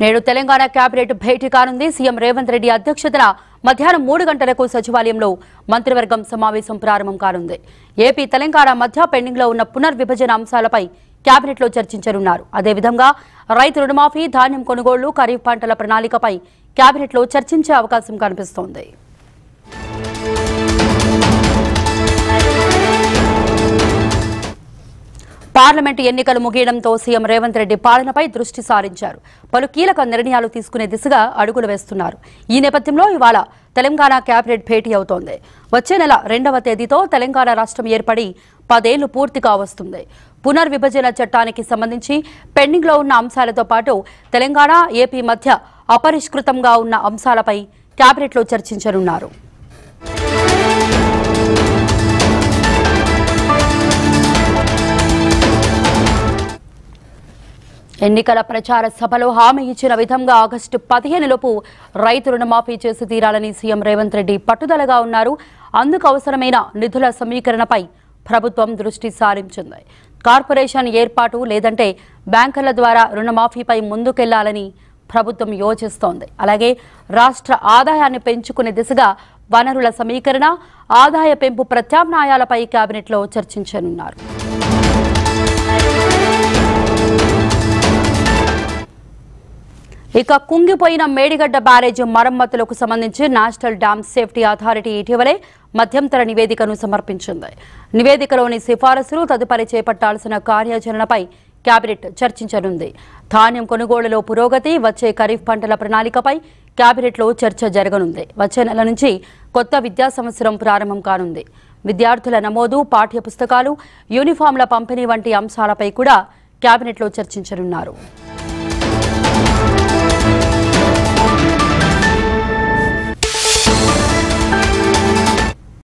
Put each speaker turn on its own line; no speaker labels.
నేడు తెలంగాణ కేబినెట్ భేటీ కానుంది. సీఎం రేవంత్ రెడ్డి అధ్యక్షతన మధ్యాహ్నం మూడు గంటలకు సచివాలయంలో మంత్రివర్గం సమావేశం ప్రారంభం కానుంది. ఏపీ తెలంగాణ మధ్య పెండింగ్లో ఉన్న పునర్విభజన అంశాలపై కేబినెట్లో చర్చించనున్నారు. అదేవిధంగా రైతు రుణమాఫీ ధాన్యం కొనుగోళ్ళు ఖరీఫ్ పంటల ప్రణాళికపై కేబినెట్లో చర్చించే అవకాశం కనిపిస్తోంది. పార్లమెంటు ఎన్నికలు ముగియడంతో సీఎం రేవంత్ రెడ్డి పాలనపై దృష్టి సారించారు. పలు కీలక నిర్ణయాలు తీసుకునే దిశగా అడుగులు వేస్తున్నారు. ఈ నేపథ్యంలో ఇవాళ తెలంగాణ కేబినెట్ భేటీ అవుతోంది. వచ్చే నెల రెండవ తేదీతో తెలంగాణ రాష్ట్రం ఏర్పడి పదేళ్ళు పూర్తిగా వస్తుంది. పునర్విభజన చట్టానికి సంబంధించి పెండింగ్లో ఉన్న అంశాలతో పాటు తెలంగాణ ఏపీ మధ్య అపరిష్కృతంగా ఉన్న అంశాలపై కేబినెట్లో చర్చించనున్నారు. ఎన్నికల ప్రచార సభలో హామీ ఇచ్చిన విధంగా ఆగస్టు పదిహేనులోపు రైతు రుణమాఫీ చేసి తీరాలని సీఎం రేవంత్ రెడ్డి పట్టుదలగా ఉన్నారు. అందుకు అవసరమైన నిధుల సమీకరణపై ప్రభుత్వం దృష్టి సారించింది. కార్పొరేషన్ ఏర్పాటు లేదంటే బ్యాంకుల ద్వారా రుణమాఫీపై ముందుకెళ్ళాలని ప్రభుత్వం యోచిస్తోంది. అలాగే రాష్ట్ర ఆదాయాన్ని పెంచుకునే దిశగా వనరుల సమీకరణ ఆదాయ పెంపు ప్రత్యామ్నాయాలపై కేబినెట్లో చర్చించనున్నారు. ఇక కుంగిపోయిన మేడిగడ్డ బ్యారేజ్ మరమ్మతులకు సంబంధించి నేషనల్ డ్యామ్ సేఫ్టీ అథారిటీ ఇటీవలే మధ్యంతర నివేదికను సమర్పించింది. నివేదికలోని సిఫారసులు తదుపరి చేపట్టాల్సిన కార్యాచరణపై కేబినెట్ చర్చించనుంది. ధాన్యం కొనుగోలులో పురోగతి వచ్చే ఖరీఫ్ పంటల ప్రణాళికపై కేబినెట్లో చర్చ జరగనుంది. వచ్చే నెల నుంచి కొత్త విద్యా సంవత్సరం ప్రారంభం కానుంది. విద్యార్థుల నమోదు పాఠ్య పుస్తకాలు యూనిఫామ్ల పంపిణీ వంటి అంశాలపై కూడా కేబినెట్లో చర్చించనున్నారు.